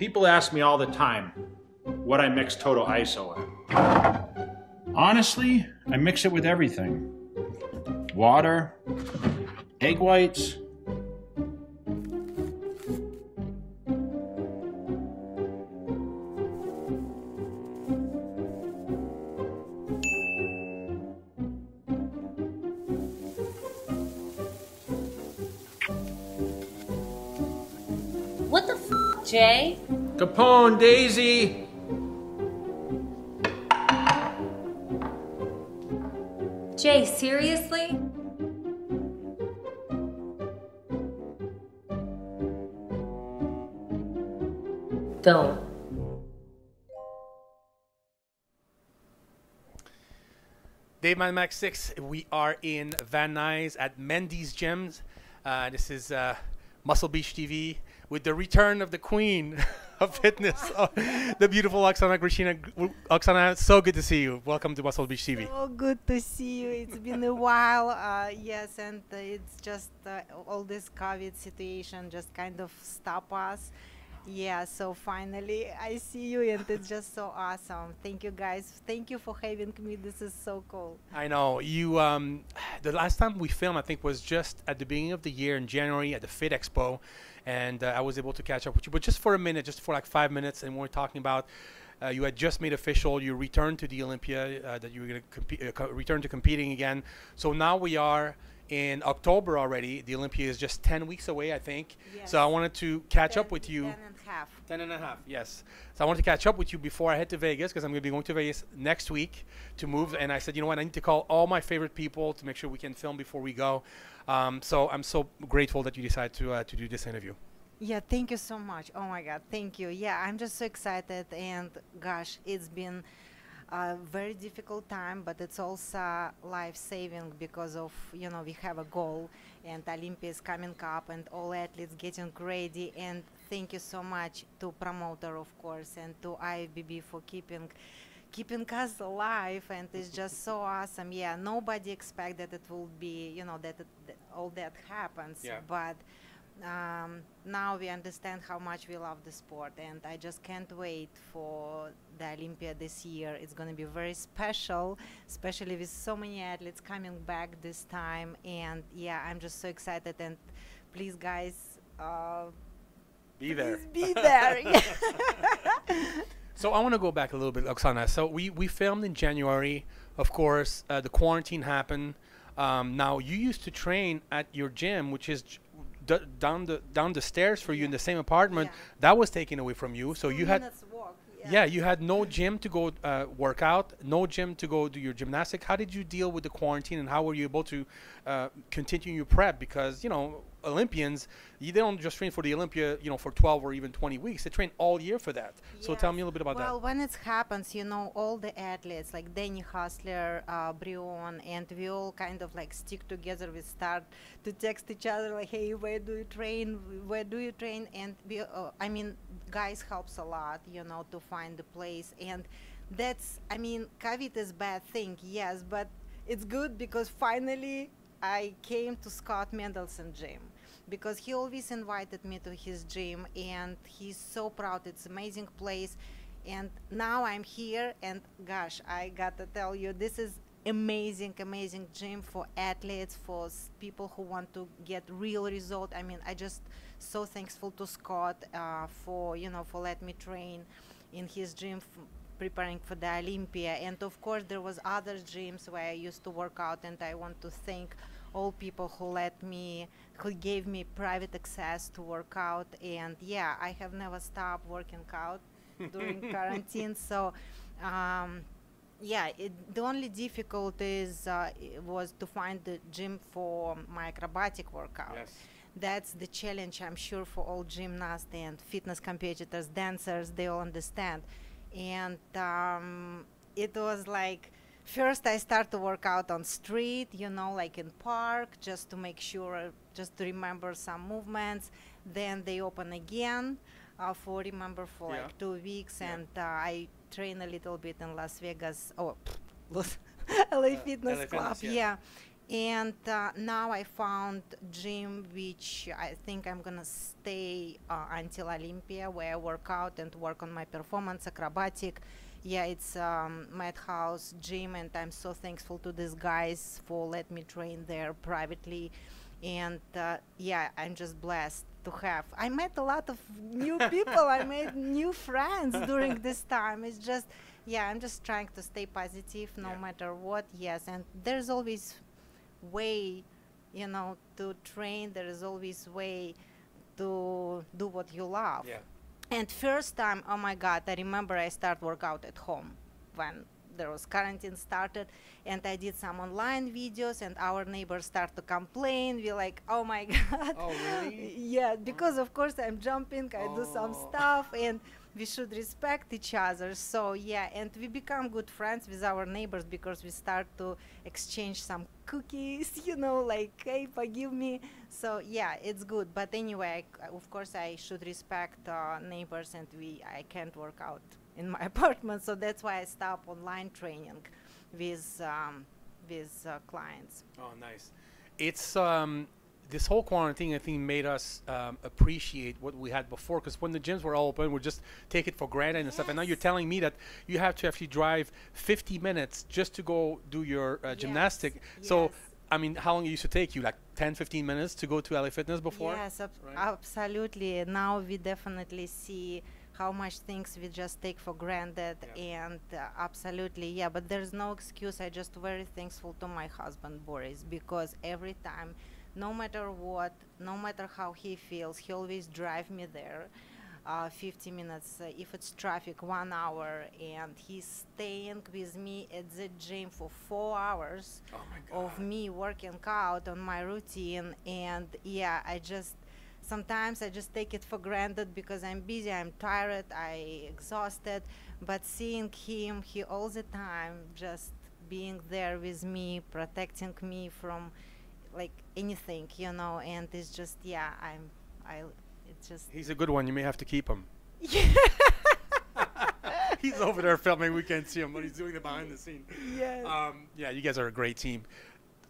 People ask me all the time what I mix Toto ISO in. Honestly, I mix it with everything water, egg whites, What the f, Jay? Capone, Daisy. Jay, seriously? Don't. Dave Mad Max 6, we are in Van Nuys at Mendy's Gyms. Uh, this is uh, Muscle Beach TV with the return of the queen of fitness, uh, the beautiful Oksana Grishina. Oksana, so good to see you. Welcome to Muscle Beach TV. So good to see you. It's been a while. Uh, yes, and uh, it's just uh, all this COVID situation just kind of stop us. Yeah, so finally I see you, and it's just so awesome. Thank you guys. Thank you for having me. This is so cool. I know you. Um, the last time we filmed, I think, was just at the beginning of the year in January at the Fit Expo, and uh, I was able to catch up with you, but just for a minute, just for like five minutes, and we we're talking about. Uh, you had just made official your return to the Olympia, uh, that you were going to compete, uh, return to competing again. So now we are in October already. The Olympia is just 10 weeks away, I think. Yes. So I wanted to catch up Ten- with you. Ten and a half. 10 and a half, yes. So I wanted to catch up with you before I head to Vegas because I'm going to be going to Vegas next week to move. And I said, you know what, I need to call all my favorite people to make sure we can film before we go. Um, so I'm so grateful that you decided to, uh, to do this interview. Yeah, thank you so much. Oh my God, thank you. Yeah, I'm just so excited, and gosh, it's been a very difficult time, but it's also life saving because of you know we have a goal, and Olympia is coming up, and all athletes getting ready. And thank you so much to promoter, of course, and to IFBB for keeping keeping us alive and it's just so awesome yeah nobody expected it will be you know that, it, that all that happens Yeah. but um, now we understand how much we love the sport and i just can't wait for the olympia this year it's going to be very special especially with so many athletes coming back this time and yeah i'm just so excited and please guys uh, Be there. please be there So I want to go back a little bit, Oksana. So we, we filmed in January. Of course, uh, the quarantine happened. Um, now you used to train at your gym, which is j- d- down the down the stairs for you in the same apartment. That was taken away from you. So you had walk, yeah, you had no gym to go uh, work out, no gym to go do your gymnastic. How did you deal with the quarantine, and how were you able to uh, continue your prep? Because you know Olympians, you, they don't just train for the Olympia, you know, for 12 or even 20 weeks. They train all year for that. So tell me a little bit about that. well, when it happens, you know, all the athletes like Danny Hustler, uh, Brion, and we all kind of like stick together. We start to text each other like, "Hey, where do you train? Where do you train?" And we, uh, I mean, guys helps a lot, you know, to find the place. And that's, I mean, COVID is bad thing, yes, but it's good because finally I came to Scot Mendelson gym because he always invited me to his gym and he's so proud. It's amazing place. And now i'm here and gosh i gotta tell you this is amazing amazing gym for athletes for people who want to get real result. I mean i just so thankful to scot uh, for you know for let me train in his gym preparing for the olympia. And of course there was other gyms where i used to work out and i want to thank all people who let me who gave me private access to work out. And yeah i have never stopped working out during quarantine. So um, yeah it, the only difficulty is uh, was to find the gym for my acrobatic workout. Yes. that's the challenge i'm sure for all gymnasts and fitness competitors dancers they all understand. And um, it was like first i start to work out on street you know like in park just to make sure just to remember some movements then they open again uh, for remember for Yeah. like two weeks Yeah. and uh, i train a little bit in las vegas oh LA Fitness LA Club, Fitness, yeah. yeah. and uh, now I found gym which I think I'm gonna stay uh, until Olympia, where I work out and work on my performance acrobatic. Yeah, it's um, Madhouse Gym, and I'm so thankful to these guys for let me train there privately. And uh, yeah, I'm just blessed to have. I met a lot of new people. I made new friends during this time. It's just, yeah, I'm just trying to stay positive no Yeah. matter what. Yes, and there's always way, you know, to train. There is always way to do what you love. Yeah. And first time, oh my God, I remember I start workout at home when there was quarantine started, and I did some online videos, and our neighbors start to complain. We're like, oh my God. Oh, really? yeah, because of course I'm jumping, I do some Oh. stuff, and we should respect each other. So yeah, and we become good friends with our neighbors because we start to exchange some cookies, you know, like hey, forgive me. So yeah, it's good. But anyway, of course I should respect uh, neighbors, and we I can't work out in my apartment, so that's why I stop online training with um, with uh, clients. Oh, nice. It's um, this whole quarantine, I think, made us um, appreciate what we had before. Because when the gyms were all open, we just take it for granted and stuff. And now you're telling me that you have to actually drive 50 minutes just to go do your uh, gymnastic. So, yes. I mean, how long it used to take you? Like 10, 15 minutes to go to LA Fitness before? Yes, ab- right? absolutely. Now we definitely see how much things we just take for granted, Yeah. and uh, absolutely, yeah. But there's no excuse. I just very thankful to my husband Boris because every time, no matter what, no matter how he feels, he always drive me there. Uh, 50 minutes uh, if it's traffic one hour and he's staying with me at the gym for four hours Oh of me working out on my routine and yeah i just sometimes i just take it for granted because i'm busy i'm tired i exhausted but seeing him he all the time just being there with me protecting me from like anything you know and it's just yeah i'm i it's just He's a good one. You may have to keep him. yeah he's over there filming. We can't see him, but he's doing the behind the scene. yes Um, yeah, you guys are a great team.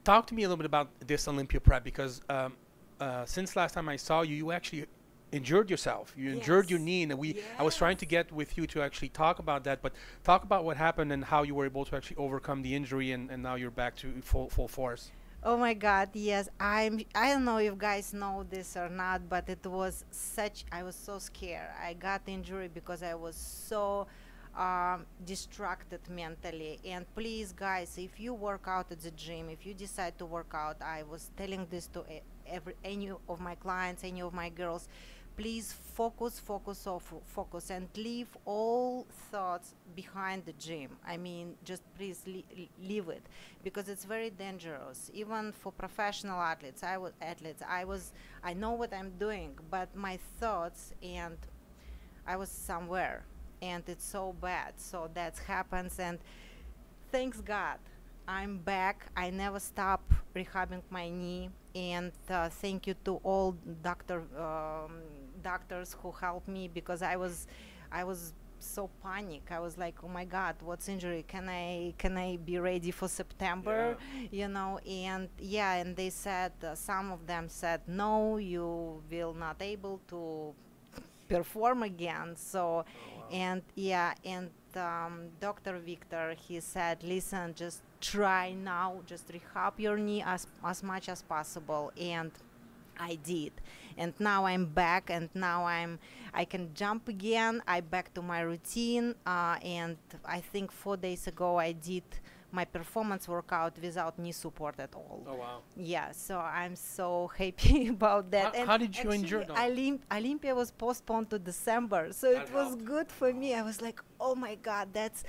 Talk to me a little bit about this Olympia prep because um, uh, since last time I saw you, you actually injured yourself. You injured your knee, and we I was trying to get with you to actually talk about that. But talk about what happened and how you were able to actually overcome the injury, and, and now you're back to full full force. Oh my God, yes. I'm I don't know if guys know this or not, but it was such I was so scared. I got injury because I was so um, distracted mentally. And please guys, if you work out at the gym, if you decide to work out, I was telling this to every any of my clients, any of my girls, please focus focus focus and leave all thoughts behind the gym. I mean just please le- le- leave it because it's very dangerous. Even for professional athletes i was athletes i was i know what i'm doing but my thoughts and i was somewhere and it's so bad. So that happens and thanks god i'm back. I never stop rehabbing my knee and uh, thank you to all doctor um, doctors who helped me because i was i was so panic. I was like oh my god what's injury? Can i can i be ready for september? You know and yeah and they said uh, some of them said no you will not able to perform again. So and yeah and um, dr victor he said listen just try now. Just rehab your knee as, as much as possible. And i did and now i'm back and now i'm i can jump again i back to my routine uh, and i think four days ago i did my performance workout without knee support at all Oh wow! yeah, so I'm so happy about that. How- how did you injure actually, though? Olymp- Olympia was postponed to December, so That it was helped. good for me. I was like, oh my God, that's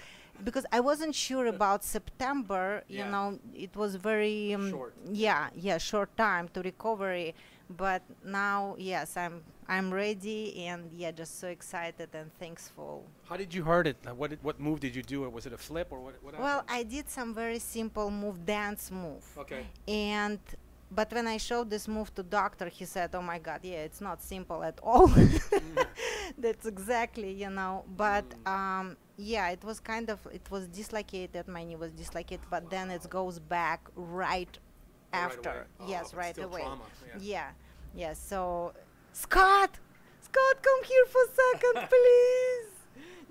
because I wasn't sure about September. Yeah. You know, it was very um, Short. Yeah, yeah, short time to recovery. But now, yes, I'm I'm ready and yeah, just so excited and thankful. How did you hurt it? Like, what did, what move did you do? Was it a flip or what? what Well, happened? I did some very simple move, dance move. okay. and but when i showed this move to doctor he said oh my god yeah it's not simple at all that's exactly you know but um yeah it was kind of it was dislocated my knee was dislocated but then it goes back right after. away. Oh, yes, but right still away. trauma, Yeah. yeah. So, Scot, Scot, come here for a second, please.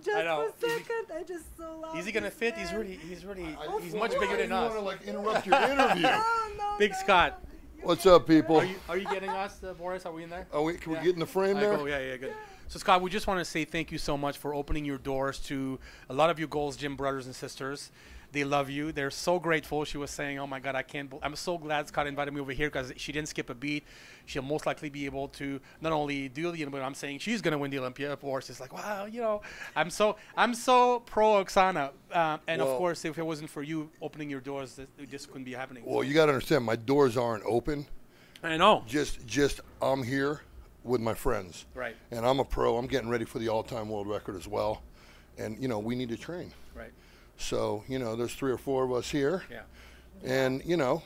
Just for a second. I just so love. Is he gonna this fit? He's really, he's really, I he's much bigger than didn't us. wanna, like interrupt your interview. No, no, Big no, Scot. What's up, people? Are you, are you getting us, uh, Boris? Are we in there? Are we, can Yeah. we get in the frame I there? go, yeah, yeah, good. So Scot, we just want to say thank you so much for opening your doors to a lot of you Gold's Gym brothers and sisters. They love you. They're so grateful. She was saying, "Oh my God, I can't." bel I'm so glad Scot invited me over here because she didn't skip a beat. She'll most likely be able to not only do the Olympia, but I'm saying she's gonna win the Olympia. Of course, it's like, wow, you know, I'm so I'm so pro Oksana. Uh, and of course, if it wasn't for you opening your doors, this, this couldn't be happening. Well, you got to understand, my doors aren't open. I know. Just, just I'm here with my friends, Right. and I'm a pro. I'm getting ready for the all-time world record as well, and you know we need to train. Right. So you know, there's three or four of us here, Yeah. and you know,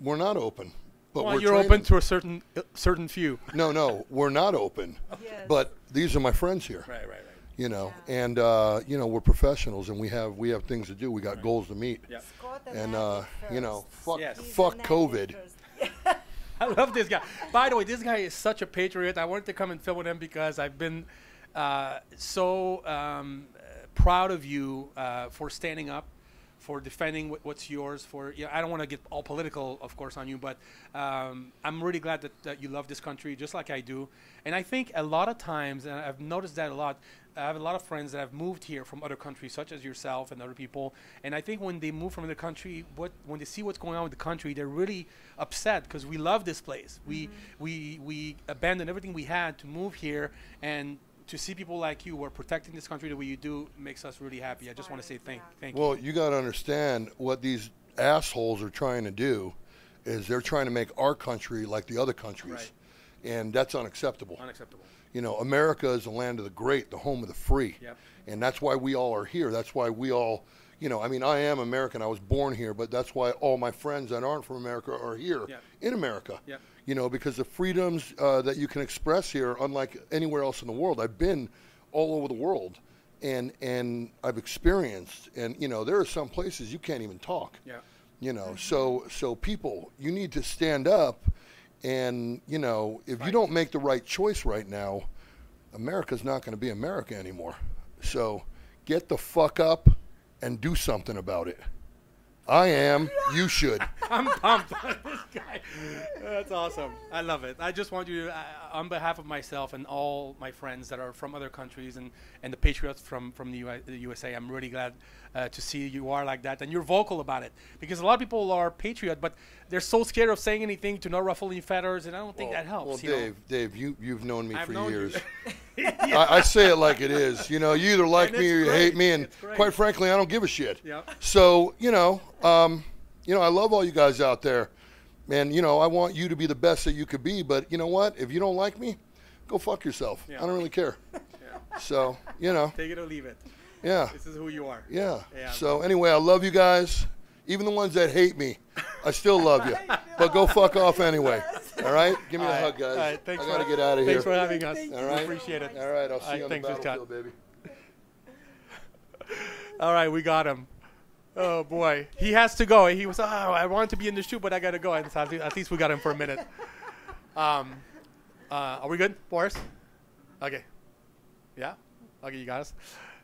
we're not open. But Well, we're you're open to a certain uh, certain few. No, no, we're not open. Yes. But these are my friends here. Right. Right. Right. You know, and uh, you know we're professionals, and we have we have things to do. We got goals to meet. Yeah. And uh, you know, fuck, Yes. Fuck COVID. I love this guy. By the way, this guy is such a patriot. I wanted to come and film with him because I've been uh, so um, proud of you uh, for standing up, for defending what, what's yours. For you know, I don't want to get all political, of course, on you, but um, I'm really glad that, that you love this country just like I do. And I think a lot of times, and I've noticed that a lot. I have a lot of friends that have moved here from other countries, such as yourself and other people. And I think when they move from the country, what when they see what's going on with the country, they're really upset because we love this place. We we we abandoned everything we had to move here, and to see people like you who are protecting this country the way you do makes us really happy. I just want to say thank thank you. Well, you got to understand what these assholes are trying to do is they're trying to make our country like the other countries, Right. and that's unacceptable. Unacceptable. You know, America is the land of the great, the home of the free. Yep. And that's why we all are here. That's why we all, you know, I mean, I am American. I was born here, but that's why all my friends that aren't from America are here Yep. in America. Yep. You know, because the freedoms uh, that you can express here, unlike anywhere else in the world, I've been all over the world. And, and I've experienced, and you know, there are some places you can't even talk Yeah. you know so so people you need to stand up and you know if you don't make the right choice right now america's not going to be america anymore so get the fuck up and do something about it i am you should I'm pumped on this guy. That's awesome. I love it. I just want you to, uh, on behalf of myself and all my friends that are from other countries and, and the patriots from, from the, U- the USA, I'm really glad uh, to see you are like that and you're vocal about it. Because a lot of people are patriot, but they're so scared of saying anything to not ruffle any feathers, and I don't think that helps. well you know? dave dave you, you've known me I've for known you. I, I say it like it is you know you either like me or you great. hate me and quite frankly i don't give a shit Yep. So you know, um, you know, I love all you guys out there, and you know, I want you to be the best that you could be. But you know what? If you don't like me, go fuck yourself. Yeah. I don't really care. Yeah. So you know, Take it or leave it. yeah, This is who you are. yeah. Yeah. So anyway, I love you guys. Even the ones that hate me, I still love you. But go fuck off anyway. All right? Give me a All right. hug, guys. All right. Thanks I gotta for, get out of here. Thanks for having us. All right. Appreciate it. All right, I'll see right, you on the thanks for battlefield, Scot. baby. All right, we got him. Oh boy, he has to go. He was, oh, I want to be in the shoot, but I gotta go. And so at least- at least we got him for a minute. Um, uh, are we good, Boris? Okay. Yeah. Okay, you guys.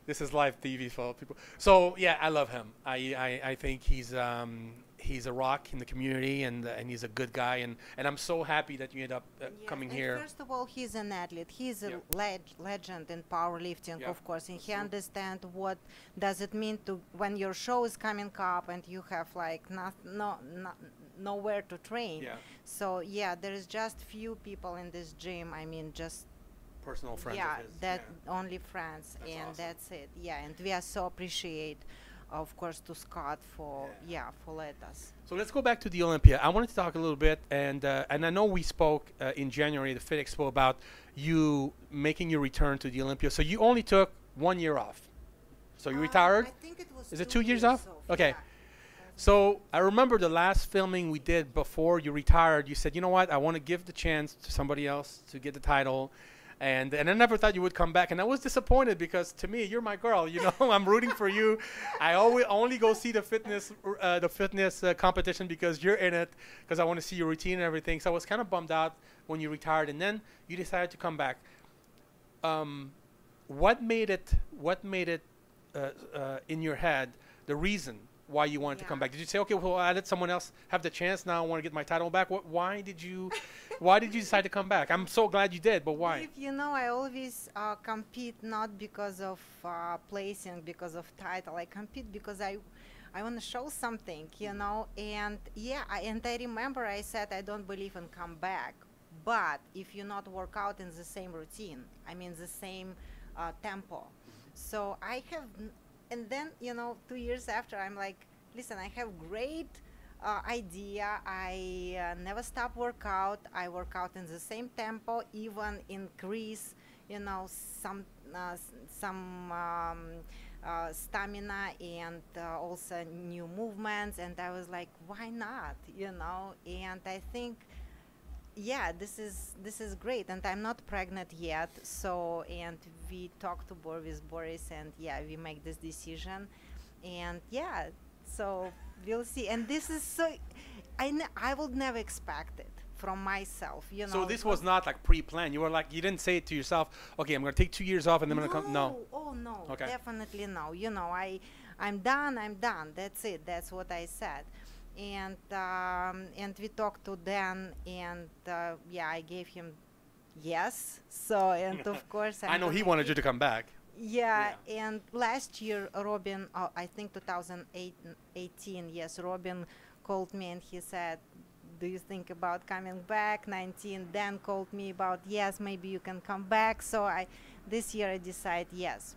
This is live TV for people. So yeah, I love him. I I, I think he's um he's a rock in the community and uh, and he's a good guy and and I'm so happy that you end up uh, Yes, coming here. First of all, he's an athlete. He's a Yeah. leg- legend in powerlifting, Yeah, of course, and he understands what does it mean to when your show is coming up and you have like not, no, no, nowhere to train. Yeah. So yeah, there is just few people in this gym. I mean, just Personal friends yeah, that yeah. only friends, That's and awesome. that's it. Yeah, and we are so appreciate, of course, to Scot for yeah, for let us. So let's go back to the Olympia. I wanted to talk a little bit, and uh, and I know we spoke uh, in January the Fit Expo about you making your return to the Olympia. So you only took one year off. So you Uh, retired. I think it was Is it two years off? off, Okay. yeah. So I remember the last filming we did before you retired. You said, you know what, I want to give the chance to somebody else to get the title. And and I never thought you would come back, and I was disappointed because to me you're my girl. You know, I'm rooting for you. I always only go see the fitness uh, the fitness uh, competition because you're in it because I want to see your routine and everything. So I was kind of bummed out when you retired, and then you decided to come back. Um, what made it? What made it uh, uh, in your head? The reason why you wanted to come back? Did you say, okay, well, I let someone else have the chance. Now I want to get my title back. What? Why did you? why did you decide to come back? I'm so glad you did, but why? If you know, I always uh, compete not because of uh, placing, because of title. I compete because I, I want to show something, you know. And yeah, I, and I remember I said I don't believe in come back, but if you not work out in the same routine, I mean the same uh, tempo. So I have, n- and then you know, two years after, I'm like, listen, I have great uh, idea. I uh, never stop workout. I work out in the same tempo, even increase, you know, some uh, some um, uh, stamina and uh, also new movements. And I was like, why not, you know? And I think yeah this is this is great and i'm not pregnant yet so and we talked to boris boris and yeah we make this decision and yeah so we'll see and this is so i i would never expect it from myself you know So this was not like pre-planned. You were like, you didn't say it to yourself. Okay, I'm gonna take two years off and then I'm gonna come. No. Oh no, Okay. definitely no. You know, I, I'm done. I'm done. That's it. That's what I said. And um, and we talked to Dan, and uh, yeah, I gave him yes. So and of course, I I'm know he wanted you to come back. yeah, and last year, Robin, uh, I think 2018, yes, Robin called me and he said, Do you think about coming back? 19, Dan called me about, yes, maybe you can come back. So I, this year I decide, yes,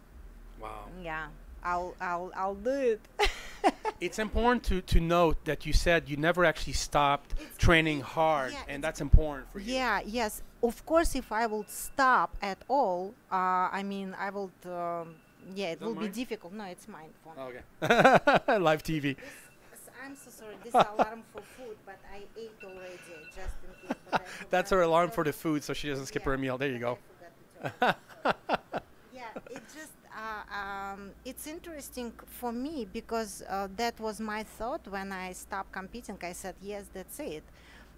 Wow. yeah, I'll, I'll, I'll do it. It's important to, to note that you said you never actually stopped training hard, yeah, and that's important for you. Yeah, yes. Of course, if I would stop at all, uh, I mean, I would, um, yeah, it will be difficult. No, it's mine phone. Okay. Live TV. S- I'm so sorry. This is alarm for food, but I ate already, just in case. That's her alarm for the food, so she doesn't skip Yeah, her meal. There you go. I forgot to tell you. yeah, it just uh, um, it's interesting for me because uh, that was my thought when I stopped competing. I said, yes, that's it,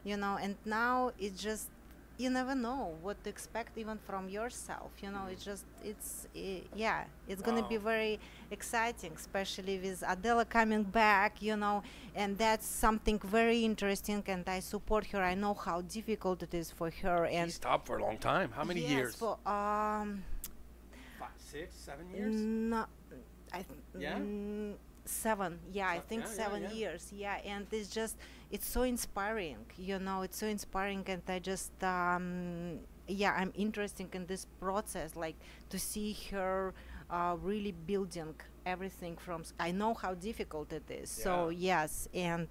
you know. And now it's just you never know what to expect even from yourself. You know, it's just it's uh, yeah, it's gonna be very exciting, especially with Adela coming back. You know, and that's something very interesting. And I support her. I know how difficult it is for her. She And stopped for a long time. How many yes, years? For um. Six, seven years? No, I th- Yeah? mm, seven. Yeah, I think yeah, yeah, seven yeah. years. Yeah, and it's just it's so inspiring. You know, it's so inspiring, and I just um, yeah, I'm interested in this process, like to see her uh, really building everything from. s- I know how difficult it is. So yes, and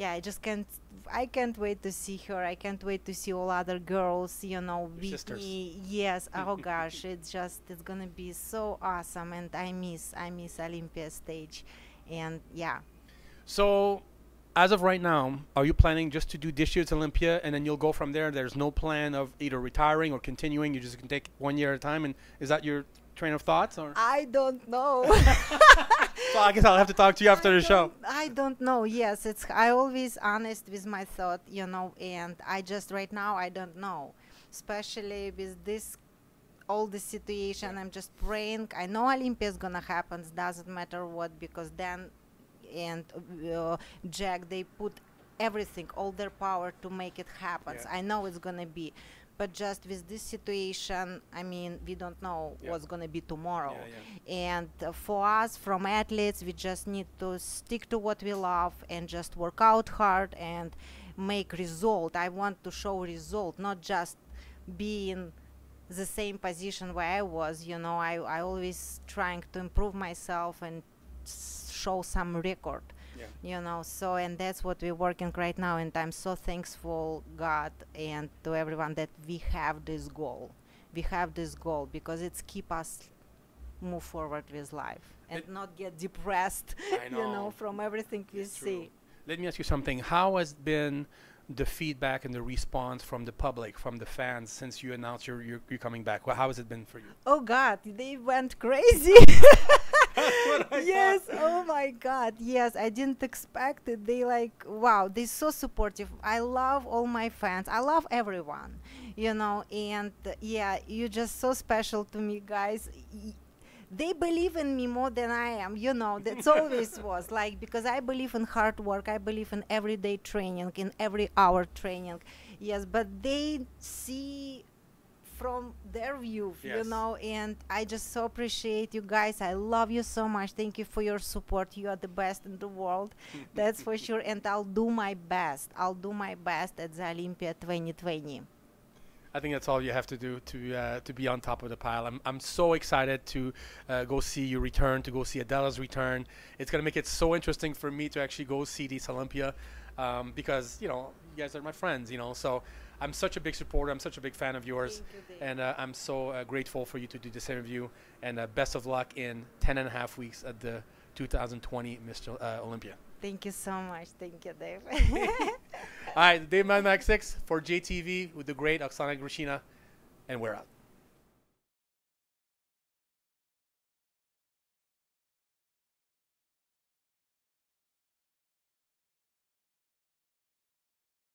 yeah, I just can't. I can't wait to see her. I can't wait to see all other girls. You know. Whitney. Yes. Oh gosh, it's just it's gonna be so awesome, and I miss I miss Olympia stage, and yeah. So, as of right now, are you planning just to do this year's Olympia and then you'll go from there? There's no plan of either retiring or continuing. You just can take one year at a time. And is that your train of thoughts? Or I don't know. so I guess I'll have to talk to you after I the show. I don't know. Yes, it's I always honest with my thought, you know, and I just right now I don't know, especially with this all the situation. I'm just praying. I know Olympia is gonna happen. Doesn't matter what because then and uh, Jack they put everything, all their power to make it happen. Yeah. I know it's gonna be. But just with this situation, I mean, we don't know Yeah. what's gonna be tomorrow. Yeah, And uh, for us, from athletes, we just need to stick to what we love and just work out hard and make result. I want to show result, not just be in the same position where I was. You know, I, I always trying to improve myself and show some record. Yeah. You know, so and that's what we're working right now. And I'm so thankful God and to everyone that we have this goal. We have this goal because it's keep us move forward with life and not get depressed I you know know. from everything we It's see true. Let me ask you something. How has been the feedback and the response from the public, from the fans, since you announced you're you're, you're coming back? Well, how has it been for you? Oh God, they went crazy. yes. Oh my God. Yes, I didn't expect it. They like wow. They're so supportive. I love all my fans. I love everyone. You know, and uh, yeah, you're just so special to me, guys. Y- they believe in me more than I am. You know, that's always was like because I believe in hard work. I believe in everyday training, in every hour training. Yes, but they see from their view, Yes. you know, and I just so appreciate you guys. I love you so much. Thank you for your support. You are the best in the world. That's for sure. And I'll do my best. I'll do my best at the Olympia 2020. I think that's all you have to do to uh, to be on top of the pile. I'm, I'm so excited to uh, go see you return, to go see Adela's return. It's gonna make it so interesting for me to actually go see this Olympia, um, because you know you guys are my friends, you know. So I'm such a big supporter. I'm such a big fan of yours, you, and uh, I'm so uh, grateful for you to do this interview. And uh, best of luck in 10 and a half weeks at the 2020 Mr. Uh, Olympia. Thank you so much. Thank you, Dave. All right, Dave Mad Max 6 for JTV with the great Oksana Grishina, and we're out.